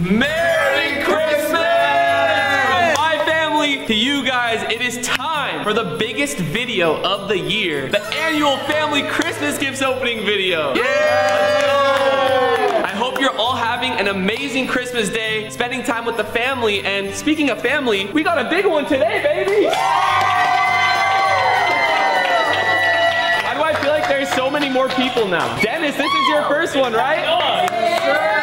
Merry Christmas! From my family to you guys, it is time for the biggest video of the year, the annual family Christmas gifts opening video. Yeah! I hope you're all having an amazing Christmas day, spending time with the family, and speaking of family, we got a big one today, baby! Why do I feel like there's so many more people now? Dennis, this is your first one, right? All I'm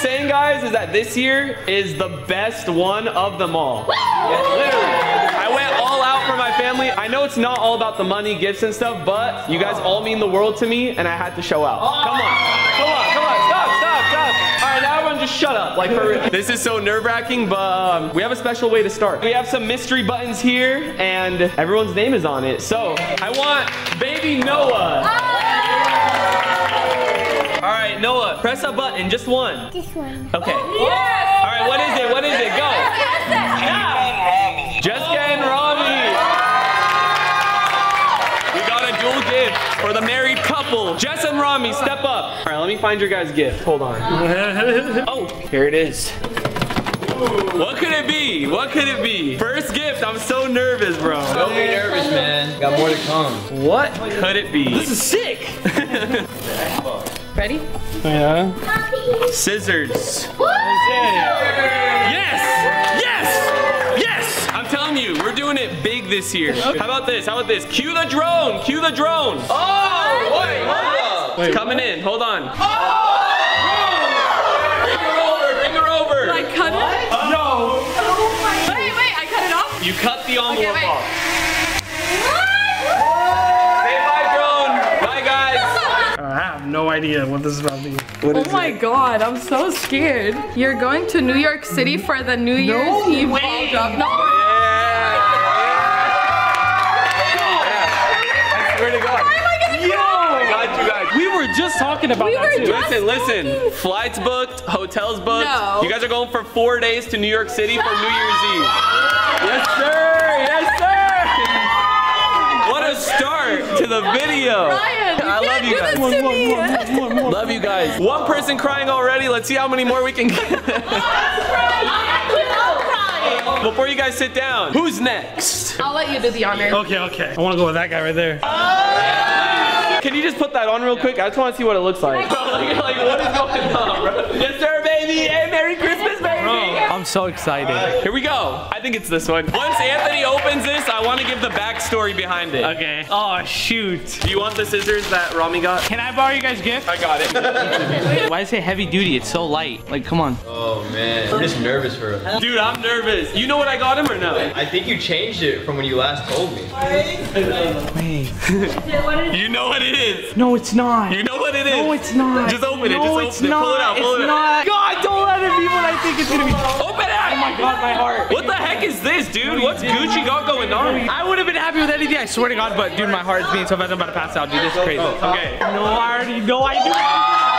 saying, guys, is that this year is the best one of them all. I went all out for my family. I know it's not all about the money, gifts, and stuff, but you guys all mean the world to me, and I had to show out. Come on. Come on, come on. Stop, stop, stop. All right, now everyone just shut up. Like, for real. This is so nerve-wracking, but um, we have a special way to start. We have some mystery buttons here, and everyone's name is on it. So, I want baby Noah. All right, Noah, press a button, just one. This one. Okay. Oh, All right, what is it? What is it? Go. Jessica and Rami. We got a dual gift for the married couple. Jess and Rami, step up. All right, let me find your guys' gift. Hold on. Oh, here it is. What could it be? What could it be? First gift. I'm so nervous, bro. Don't be nervous, man. Got more to come. What could it be? This is sick. Ready? Yeah. Scissors. Yes! Yes! Yes! I'm telling you, we're doing it big this year. How about this? How about this? Cue the drone! Cue the drone! Oh, wait, hold up. It's coming in. Hold on. Oh! Bring her over. Bring her over. I cut it? No. Wait, wait, I cut it off? You cut the envelope wait. off. No idea what this is about to be. Oh my god, I'm so scared. You're going to New York City for the New Year's Eve ball drop. No. I swear to God. I got you guys. We were just talking about We that too. just- Listen, listen. Flights booked, hotels booked. No. You guys are going for four days to New York City for New Year's Eve. Yes, sir. Yes, sir. What a start to the video. Ryan, you I love can't you do guys. this to me. Love you guys. One person crying already. Let's see how many more we can get. Before you guys sit down, who's next? I'll let you do the honor. Okay, okay. I want to go with that guy right there. Oh. Can you just put that on real quick? I just want to see what it looks like. like, like, what is going on, bro? Yes, sir, baby. Hey, Merry Christmas, baby. I'm so excited. Here we go. I think it's this one. Once Anthony opens this, I want to give the backstory behind it. Okay. Oh, shoot. Do you want the scissors that Rami got? Can I borrow you guys' gift? I got it. Why is it heavy duty? It's so light. Like, come on. Oh, man. I'm just nervous for him. Dude, I'm nervous. You know what I got him or no? I think you changed it from when you last told me. Wait. You know what it is. No, it's not. You know what it is. No, it's not. Just open it. Just it's open it. Pull it out. Pull it's it out. not. God, don't think it's gonna be. Open it. Oh my God, my heart. What the heck is this, dude? What's Gucci got going on? I would have been happy with anything. I swear to God, but dude, my heart is beating so fast. I'm about to pass out, dude. This is crazy. Okay. No, I already know I do.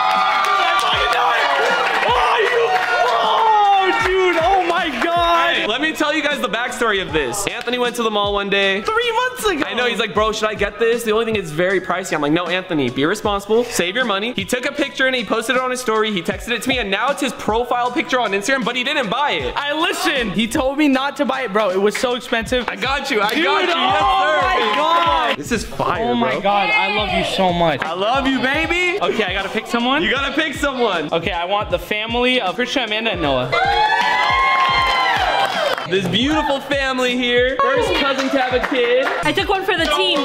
Hey, let me tell you guys the backstory of this. Anthony went to the mall one day. Three months ago. I know he's like, bro, should I get this? The only thing is very pricey. I'm like, no, Anthony, be responsible, save your money. He took a picture and he posted it on his story. He texted it to me, and now it's his profile picture on Instagram, but he didn't buy it. I listened. He told me not to buy it, bro. It was so expensive. I got you. I Dude, got you. oh yes, sir. my. God. This is fire. Oh my bro. God, I love you so much. I love you, baby. Okay, I gotta pick someone. You gotta pick someone. Okay, I want the family of Christian, Amanda, and Noah. This beautiful family here. First cousin to have a kid. I took one for the team.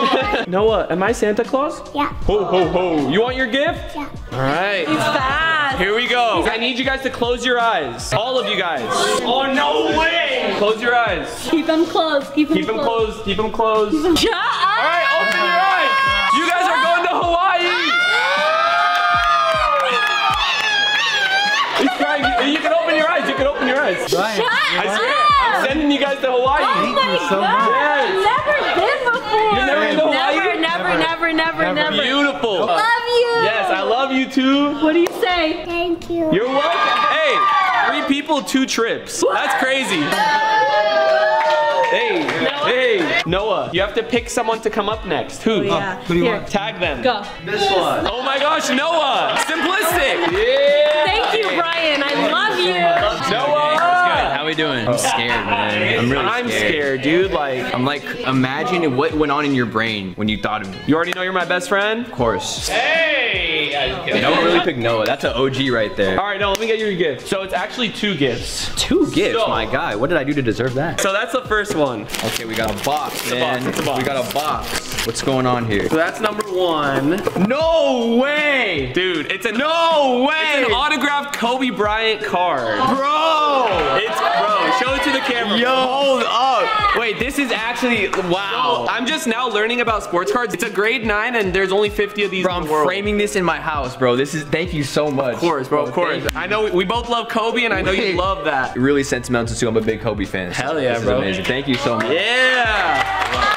Noah, am I Santa Claus? yeah. Ho, ho, ho. You want your gift? Yeah. All right. He's Fast. Here we go. I need you guys to close your eyes. All of you guys. Oh, no way. Close your eyes. Keep them closed. Keep them closed. Keep them closed. closed. Keep them closed. Shut up. All right, open your eyes. You guys are going to Hawaii. I'm sending you guys to Hawaii. Oh my god. Yes. Never been before. You've never been to Hawaii? Never, never, never, never, never. Beautiful. Love you. Yes, I love you too. What do you say? Thank you. You're welcome. Hey, three people, two trips. That's crazy. Hey, hey, Noah, you have to pick someone to come up next. Who? Oh, yeah. Who do you Here. want? Tag them. Go. This one. Oh my gosh, Noah! Simplistic! Yeah! Thank you, Brian. I love I'm oh. scared, man. I'm really I'm scared, dude. Like, I'm like, imagine what went on in your brain when you thought of me. you already know you're my best friend? Of course. Hey! No one really picked Noah. That's an OG right there. All right, no, let me get you a gift. So it's actually two gifts. Two gifts, So- my guy. What did I do to deserve that? So that's the first one. Okay, we got a box, a man. box, it's a box. We got a box. What's going on here? So that's number one. No way! Dude, it's a No way! It's an autographed Kobe Bryant card. Bro! It's bro, show it to the camera. Yo, hold up. Wait, this is actually wow. I'm just now learning about sports cards. It's a grade nine, and there's only 50 of these Bro, I'm the framing this in my house, bro. This is, thank you so much. Of course, bro. Of course. thank I know we, we both love Kobe, and I know you love that. Really sentimental too. I'm a big Kobe fan. so Hell yeah, this bro. Amazing. Thank you so much. Yeah.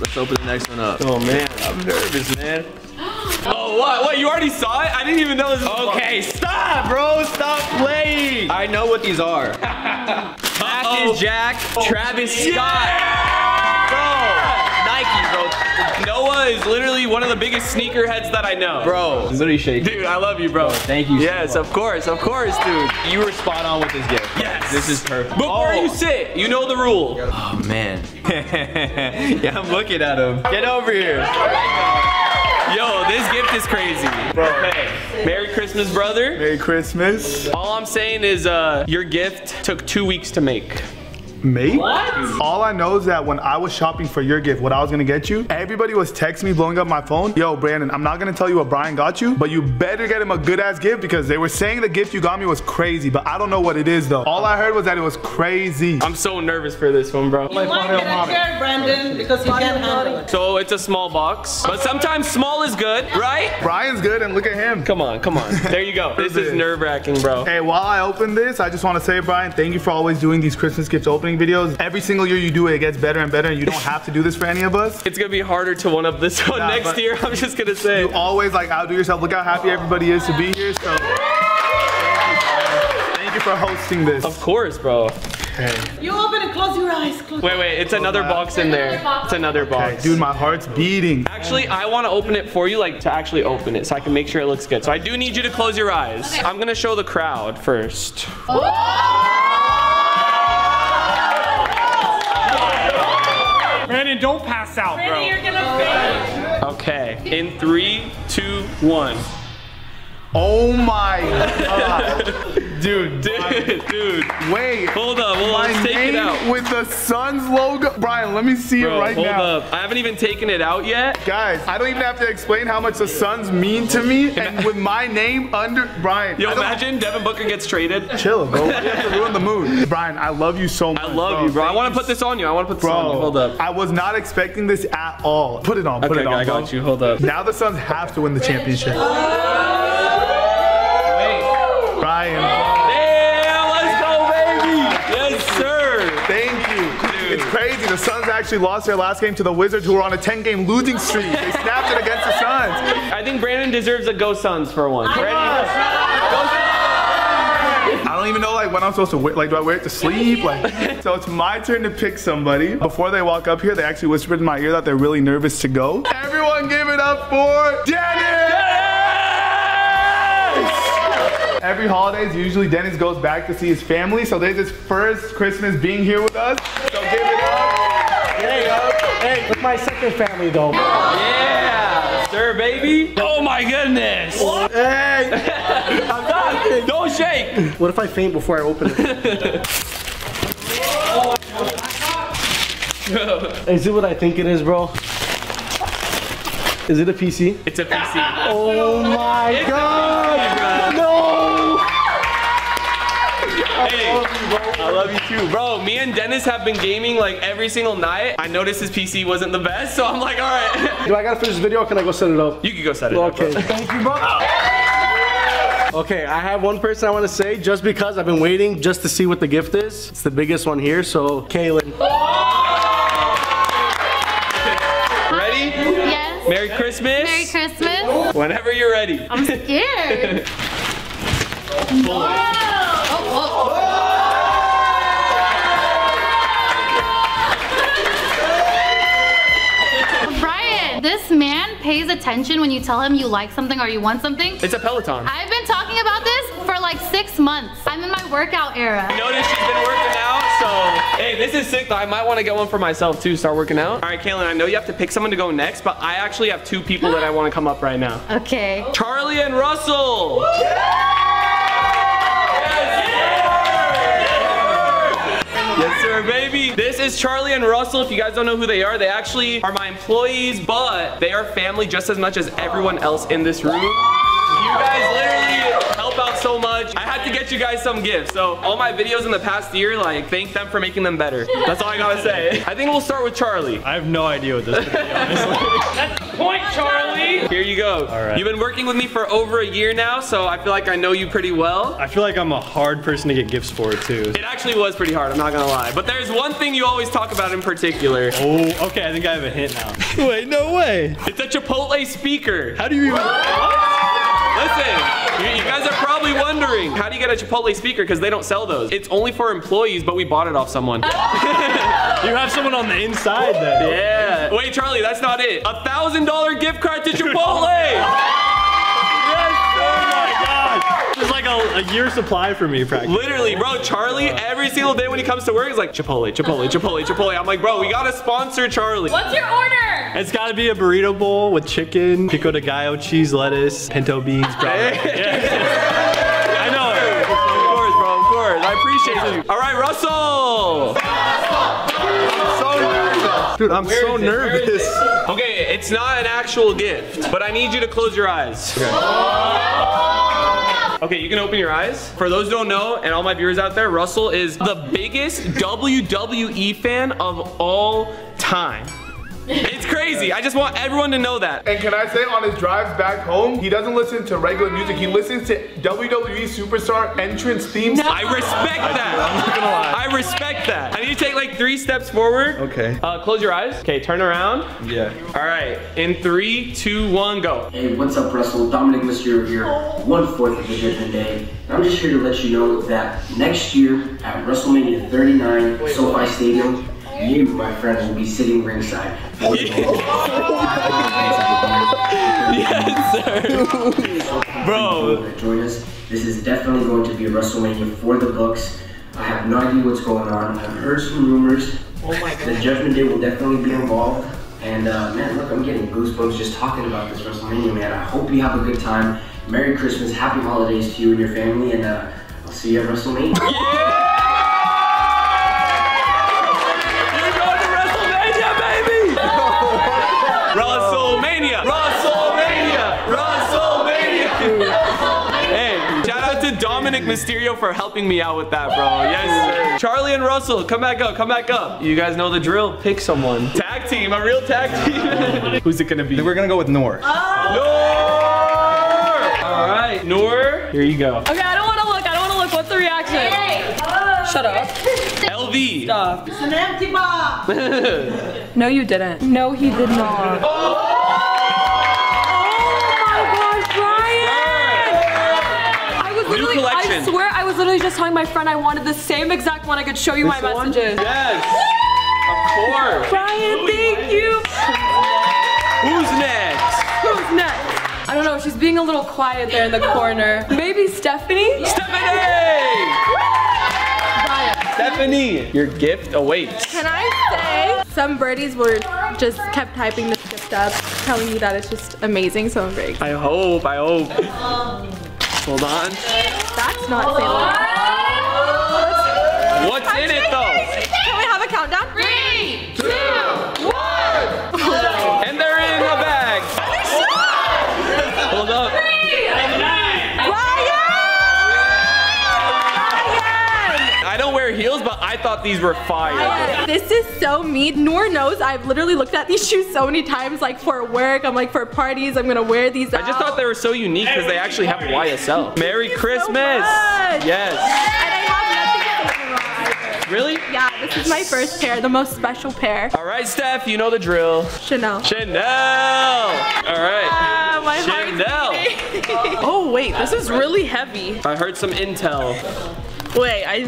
Let's open the next one up. Oh man, I'm nervous, man. Oh what? What? You already saw it? I didn't even know this. Was Okay, stop, bro. Stop playing. I know what these are. Uh-oh. Cactus Jack, oh, Travis Scott. Bro, Nike, bro. Noah is literally one of the biggest sneakerheads that I know. Bro, I'm literally shaking. Dude, I love you, bro. Thank you. so Yes, much. of course, of course, dude. You were spot on with this gift. Yes. This is perfect. Before Oh. you sit, you know the rule. Oh man. yeah, I'm looking at him. Get over here. Yo, this gift is crazy. Bro, hey, Merry Christmas, brother. Merry Christmas. All I'm saying is, uh, your gift took two weeks to make. Mate? All I know is that when I was shopping for your gift, what I was gonna get you, everybody was texting me, blowing up my phone. Yo, Brandon, I'm not gonna tell you what Brian got you, but you better get him a good ass gift because they were saying the gift you got me was crazy, but I don't know what it is though. All I heard was that it was crazy. I'm so nervous for this one, bro. You might get a chair, Brandon, because you can't handle it. So it's a small box, but sometimes small is good, right? Brian's good and look at him. Come on, come on. There you go. This is nerve wracking, bro. Hey, while I open this, I just want to say, Brian, thank you for always doing these Christmas gift opening videos. Every single year you do it, it gets better and better, and you don't have to do this for any of us. It's gonna be harder to one up this one Nah, next year. I'm just gonna say. You always like outdo yourself. Look how happy everybody is to be here. So thank you, Thank you for hosting this. Of course, bro. Okay. You open and close your eyes. Close Wait, wait. It's another box in there. It's another Hey, box. dude, my heart's beating. Actually, I want to open it for you, like to actually open it, so I can make sure it looks good. So I do need you to close your eyes. I'm gonna show the crowd first. Oh! Brandon, don't pass out, bro. You're gonna fail. Okay. In three, two, one. Oh my god. Dude, Dude, dude. wait. Hold up. Well, My let's take it out. with the Suns logo. Brian, let me see Bro, it right hold now. up. I haven't even taken it out yet. Guys, I don't even have to explain how much the Suns mean to me. And with my name under Brian. Yo, I imagine Devin Booker gets traded. Chill, bro. You have to ruin the mood. Brian, I love you so much. I love you, bro. I want to put this on you. I want to put this on you. Bro, Hold up. I was not expecting this at all. Put it on. Put Okay, it on. I bro. got you. Hold up. Now the Suns have to win the championship. Brian, crazy. The Suns actually lost their last game to the Wizards, who were on a 10-game losing streak. They snapped it against the Suns. I think Brandon deserves a Go Suns for one. Ready? I don't even know like when I'm supposed to wear. Like, do I wear it to sleep? Like, so it's my turn to pick somebody. Before they walk up here, they actually whispered in my ear that they're really nervous to go. Everyone, give it up for Dennis! Every holidays, usually Dennis goes back to see his family. So there's his first Christmas being here with us. Hey, with my second family though. Yeah, sir, baby. Oh my goodness. Hey! I'm not. Don't shake. What if I faint before I open it? is it what I think it is, bro? Is it a PC? It's a PC. Oh my It's a god! Hey, I love you too, bro. Me and Dennis have been gaming like every single night. I noticed his PC wasn't the best, so I'm like, all right. Do I gotta finish this video or can I go set it up? You can go set it up. Okay, bro. thank you, bro. Okay, I have one person I want to say just because I've been waiting just to see what the gift is. It's the biggest one here, so Kaylin. Ready? Yes. Merry Christmas. Merry Christmas. Whenever you're ready. I'm scared. Oh, oh. oh. This man pays attention when you tell him you like something or you want something. It's a Peloton. I've been talking about this for like six months. I'm in my workout era. Notice she's been working out, so hey, this is sick. though. I might want to get one for myself too. Start working out. All right, Kaylin, I know you have to pick someone to go next, but I actually have two people that I want to come up right now. Okay. Charlie and Russell. Yes, sir, baby. This is Charlie and Russell. If you guys don't know who they are, they actually are my employees, but they are family just as much as everyone else in this room. You guys literally so much. I had to get you guys some gifts. So all my videos in the past year, like, thank them for making them better. That's all I gotta say. I think we'll start with Charlie. I have no idea what this is, to be honest. Point, Charlie. Here you go. All right. You've been working with me for over a year now, so I feel like I know you pretty well. I feel like I'm a hard person to get gifts for, too. It actually was pretty hard, I'm not gonna lie. But there's one thing you always talk about in particular. Oh, okay, I think I have a hint now. Wait, no way. It's a Chipotle speaker. How do you even... Listen, you, you guys are probably wondering, how do you get a Chipotle speaker? Because they don't sell those. It's only for employees, but we bought it off someone. You have someone on the inside then. yeah. Wait, Charlie, that's not it. A thousand dollar gift card to Chipotle. Oh my god. It's like a, a year supply for me, practically. Literally, bro, Charlie, every single day when he comes to work, he's like, Chipotle, Chipotle, Chipotle, Chipotle. I'm like, bro, we gotta sponsor Charlie. What's your order? It's gotta be a burrito bowl with chicken, pico de gallo, cheese, lettuce, pinto beans, brown I know. Of course, bro, of course. I appreciate you. All right, Russell. So nervous. Dude, I'm so is it? Nervous. Okay, it's not an actual gift, but I need you to close your eyes. Okay, you can open your eyes. For those who don't know, and all my viewers out there, Russell is the biggest WWE fan of all time. It's crazy. I just want everyone to know that. And can I say on his drives back home, he doesn't listen to regular music. He listens to WWE Superstar entrance themes. I respect that. I'm not gonna lie. I respect that. I need to take like three steps forward. Okay. Uh, close your eyes. Okay, turn around. Yeah. All right, in three, two, one, go. Hey, what's up, Russell? Dominik Mysterio here, one fourth of the Judgment Day. I'm just here to let you know that next year at WrestleMania 39, SoFi Stadium, you, my friend, will be sitting ringside. Yes, sir. Bro. Join us. This is definitely going to be a WrestleMania for the books. I have no idea what's going on. I've heard some rumors. Oh my god. The Judgment Day will definitely be involved. And uh, man, look, I'm getting goosebumps just talking about this WrestleMania, man. I hope you have a good time. Merry Christmas, happy holidays to you and your family, and uh, I'll see you at WrestleMania. You're Dominik Mysterio for helping me out with that, bro. Yes, sir. Charlie and Russell, come back up, come back up. You guys know the drill. Pick someone. Tag team, a real tag team. Who's it gonna be? We're gonna go with Noor. Oh. Noor! All right, Noor, here you go. Okay, I don't want to look. I don't want to look. What's the reaction? Oh. Shut up. LV. Stop. It's an empty box. No, you didn't. No, he did not. Oh I swear, I was literally just telling my friend I wanted the same exact one. I could show you my This one? messages. Yes. Of course. Brian, thank you. Who's next? Who's next? I don't know. She's being a little quiet there in the corner. Maybe Stephanie? Stephanie! Brian. Stephanie, your gift awaits. Can I say some birdies were just kept typing this gift up, telling me that it's just amazing, so I'm very excited. I hope, I hope. Hold on. That's not saying What's in it heels, but I thought these were fire. This is so me. Noor knows I've literally looked at these shoes so many times, like for work. I'm like for parties. I'm gonna wear these. I just thought they were so unique because they actually have YSL. Merry Christmas. much. Yes. And I have nothing to say wrong either. Really? Yeah, this is my first pair, the most special pair. All right, Steph, you know the drill. Chanel. Chanel. All right. My Chanel. Oh wait, this is really heavy. I heard some intel. Wait, I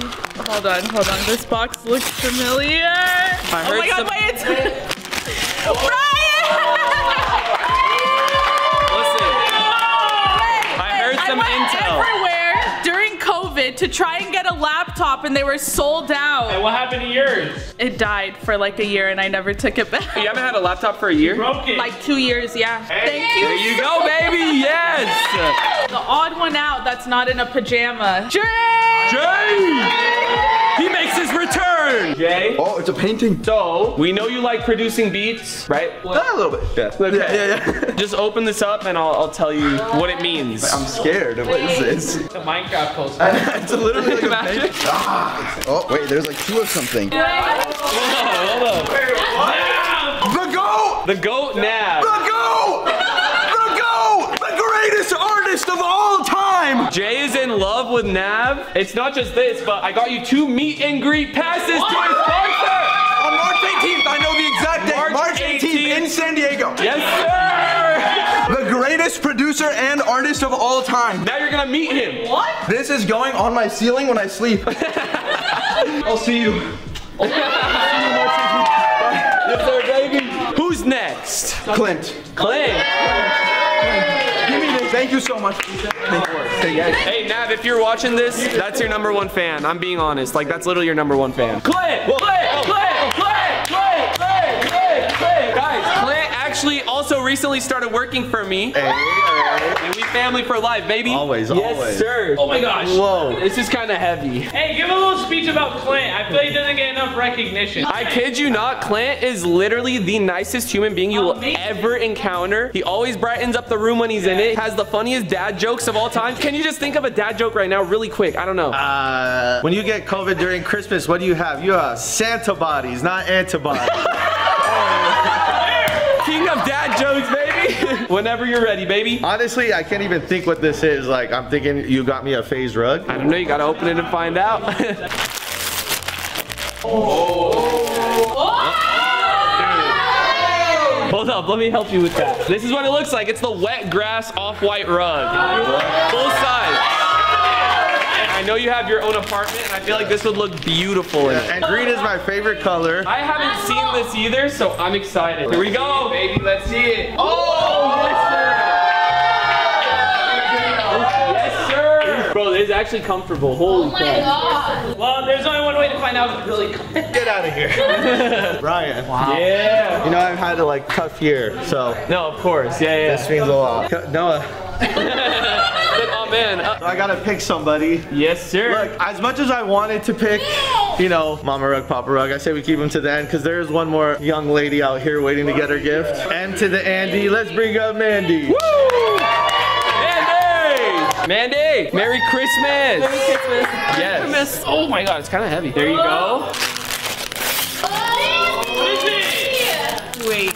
hold on, hold on. This box looks familiar. I oh heard my god, some. wait! Listen. I to try and get a laptop and they were sold out. And what happened to yours? It died for like a year and I never took it back. You haven't had a laptop for a year? Broke it. Like two years, yeah. Thank you. There you go, baby. Yes. The odd one out that's not in a pajama. Jay! Jay! He makes his return. Jay. Oh, it's a painting. So we know you like producing beats, right? A little bit. Yeah. Okay. Yeah, yeah, yeah. Just open this up and I'll, I'll tell you what it means. I'm scared. What is this? The Minecraft poster. it's literally like painting. Ah. Oh, wait, there's like two of something. Hold on, hold on. The goat! The goat. The goat! The goat! The greatest artist of all time! Jay is in love with Nav. It's not just this, but I got you two meet and greet passes to his concert. On March 18th, I know the exact date. March March 18th, 18th. in San Diego. Yes, sir. The greatest producer and artist of all time. Now you're gonna meet him. What? This is going on my ceiling when I sleep. I'll see you. Yes, sir, baby. Who's next? Clint. Clint. Give me this. Thank you so much. Hey, Nav, if you're watching this, that's your number one fan. I'm being honest. Like, that's literally your number one fan. Clint! Clint! Clint! Clint! Clint! Clint! Clint! Guys, Clint actually also recently started working for me. Hey. And we family for life, baby. Always, yes, always. sir. Oh my gosh. Whoa. This is kind of heavy. Hey, give a little speech about Clint. I feel like he doesn't get enough recognition. I kid you not, Clint is literally the nicest human being you will Amazing. ever encounter. He always brightens up the room when he's in it. Has the funniest dad jokes of all time. Can you just think of a dad joke right now, really quick? I don't know. Uh, when you get COVID during Christmas, what do you have? You have Santa bodies, not antibodies. King of dad jokes, baby. Whenever you're ready, baby. Honestly, I can't even think what this is. Like, I'm thinking you got me a FaZe Rug. I don't know. You gotta open it and find out. Oh. Oh. Hold up, let me help you with that. This is what it looks like. It's the wet grass off-white rug. Full size. I know you have your own apartment, and I feel like this would look beautiful in it. And green is my favorite color. I haven't seen this either, so I'm excited. Here we go. Baby, let's see it. Oh, actually comfortable. Holy crap. Well, there's only one way to find out if it's really Get out of here. Brian. Yeah. You know, I've had a like tough year, so No, of course. Yeah, yeah. this means a lot. Noah, oh, man. Uh, I gotta pick somebody. yes, sir. Look, as much as I wanted to pick, you know, Mama Rug, Papa Rug, I say we keep them to the end because there's one more young lady out here waiting to get her gift. And to the Andy, let's bring up Mandy. Mandy! Mandy! Merry Christmas! Merry Christmas. Yes. Oh my god, it's kind of heavy. There you go. Wait.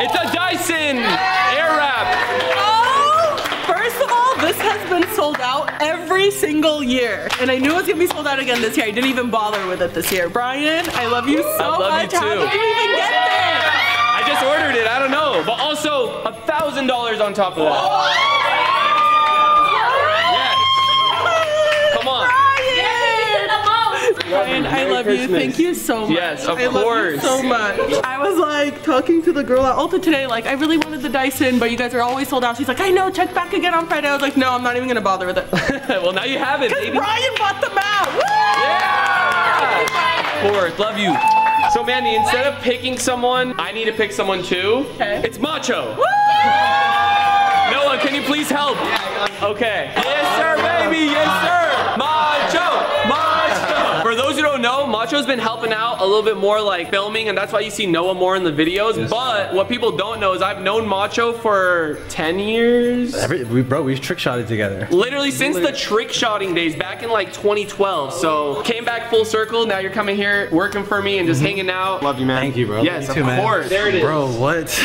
It's a Dyson Airwrap. Oh, first of all, this has been sold out every single year. And I knew it was gonna be sold out again this year. I didn't even bother with it this year. Brian, I love you so I love you much. How did you even get there? I just ordered it. I don't know. But also, a thousand dollars on top of that. Yes. Come on. Brian, I Merry love you. Thank you so much. Yes, of I love you course. so much. I was like talking to the girl at Ulta today, like I really wanted the Dyson, but you guys are always sold out. She's like, I know, check back again on Friday. I was like, no, I'm not even gonna bother with it. well, now you have it, baby. Brian bought them out. Woo! Yeah! Of course, love you. So, Mandy, instead of picking someone, I need to pick someone too. Okay. It's Macho. Noah, can you please help? Okay. Yes, sir, baby. Yes, sir. Know, Macho's been helping out a little bit more like filming, and that's why you see Noah more in the videos. but what people don't know is I've known Macho for 10 years. Every, we, bro, we trick shotted together. Literally since the trick shotting days back in like 2012. So came back full circle. Now you're coming here working for me and just mm-hmm. hanging out. Love you, man. Thank you, bro. Yes, Love you of too, man. course. There it is. Bro, what?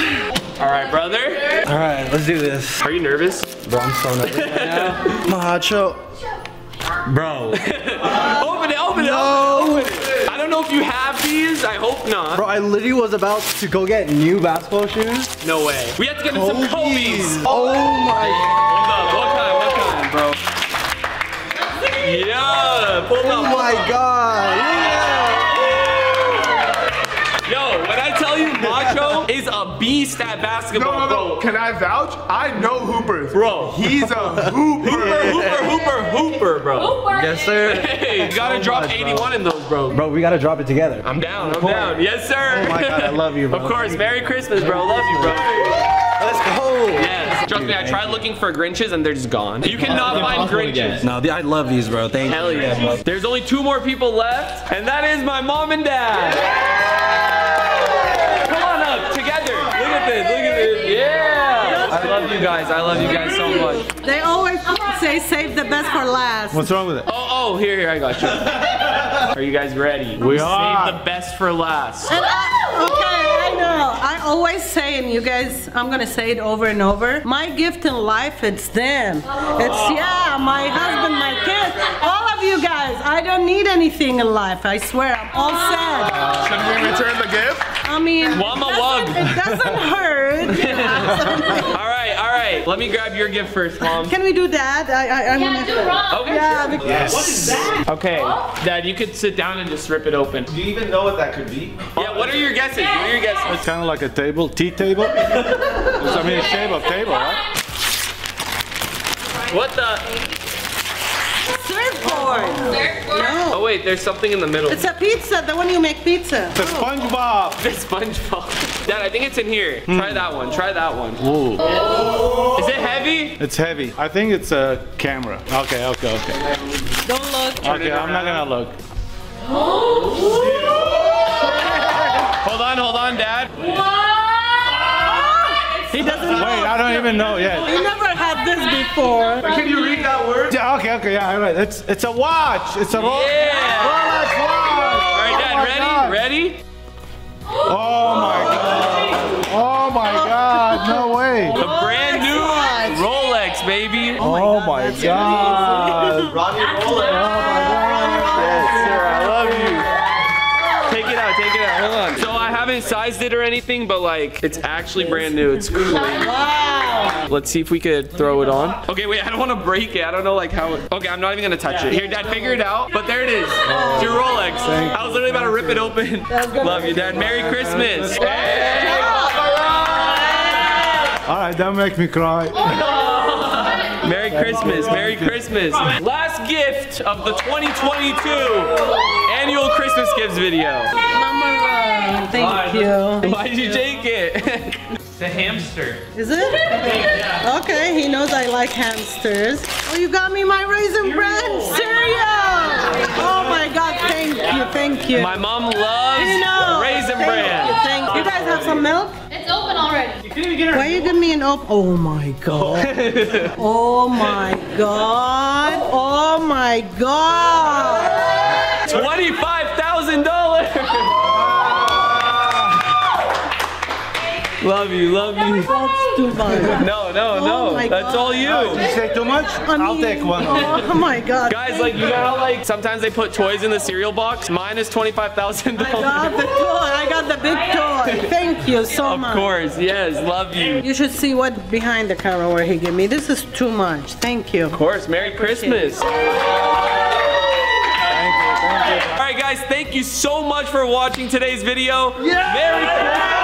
All right, brother. All right, let's do this. Are you nervous? Bro, I'm so nervous right now. Macho. Bro. open it, open it, No. open it. I don't know if you have these. I hope not. Bro, I literally was about to go get new basketball shoes. No way. We have to get him some Kobe's. Oh my. Hold up. What kind? What kind, bro? Yeah. Pull Oh up. my god. Yo, when I tell you Macho is a beast beast at No, basketball, no, bro. no. Can I vouch? I know hoopers. Bro. He's a hooper. Hooper, hooper, hooper, bro. Hooper. Yes, sir. Hey, you gotta oh drop 81 in those, bro. Bro, we gotta drop it together. I'm down, I'm down. Yes, sir. Oh my God, I love you, bro. Of course. Merry Christmas, bro. Love you, bro. Let's go. Yes. Trust me, I tried looking for Grinches and they're just gone. You cannot find Grinches. No, the- I love these, bro. Thank Hell you. yeah, bro. There's only two more people left, and that is my mom and dad. Come on up, together. Look at this, look at this. Yeah. I love you guys. I love you guys so much. They always say save the best for last. What's wrong with it? Oh, oh, here, here, I got you. Are you guys ready? We are. Save the best for last. And I, okay, I know. I always say, and you guys, I'm gonna say it over and over. My gift in life, it's them. It's yeah, my husband, my kids, all of you guys. I don't need anything in life. I swear, I'm all set. Should we return the gift? I mean, Wama it wug. doesn't- it doesn't hurt. All right, all right. Let me grab your gift first, mom. Can we do that? I, I, I Yeah, wanna- do wrong. Okay. Yeah, because Yes. Okay, Dad, you could sit down and just rip it open. Do you even know what that could be? Yeah, what are your guesses? What are your guesses? It's kind of like a table, tea table. I mean, a shape of table, right? What the? surfboard. No. Oh wait, there's something in the middle. It's a pizza, the one you make pizza. The oh. SpongeBob. The SpongeBob. Dad, I think it's in here. Hmm. Try that one. Try that one. Ooh, Is it heavy? it's heavy. I think it's a camera. Okay, okay, okay. Don't look. Okay, I'm not gonna look. Hold on, hold on, Dad. He doesn't know. Wait, I don't even know yet. He never had this before. Can you read that word? Yeah, Okay, okay, yeah, all right. It's it's a watch. It's a Ro- Yeah. Rolex watch. All right, Oh Dad, my ready? God. Ready? Oh my god. Oh my god. No way. The brand new Rolex, baby. Oh my god. Ronnie Rolex. Oh yes, sir. I love you. Take it out, take it out. Hold on. So I haven't sized it or anything, but like it's actually brand new. It's crazy. Wow. Let's see if we could throw it on. Okay, wait, I don't want to break it. I don't know like how it. Okay, I'm not even gonna touch it. Here, Dad, figure it out. But there it is. It's your Rolex. I was literally about to rip it open. Love you, Dad. Merry Christmas. Hey! All right, don't make me cry. Merry Christmas. Merry Christmas. Last gift of the 2022 annual Christmas gifts video. Mama Run, thank you. Why did you take it? the hamster. Is it? Okay, he knows I like hamsters. Oh, you got me my raisin bread cereal. Oh my God, thank you, thank you. My mom loves You know, raisin thank bran. You, thank you. You guys have some milk? It's open already. Why you give me an op? Oh my God. oh my God. Oh my God. $25,000. Love you, love you. That's too much. No, no, oh no. Oh my That's all you. Did you say too much? I'll mean, take one. Oh my God. Guys, like, you know how, like, sometimes they put toys in the cereal box? Mine is $25,000. I got the toy. I got the big toy. Thank you so Of much. course, yes, love you. You should see what behind the camera where he gave me. This is too much. Thank you. Of course, Merry Christmas. All right, guys, thank you so much for watching today's video. Merry Christmas.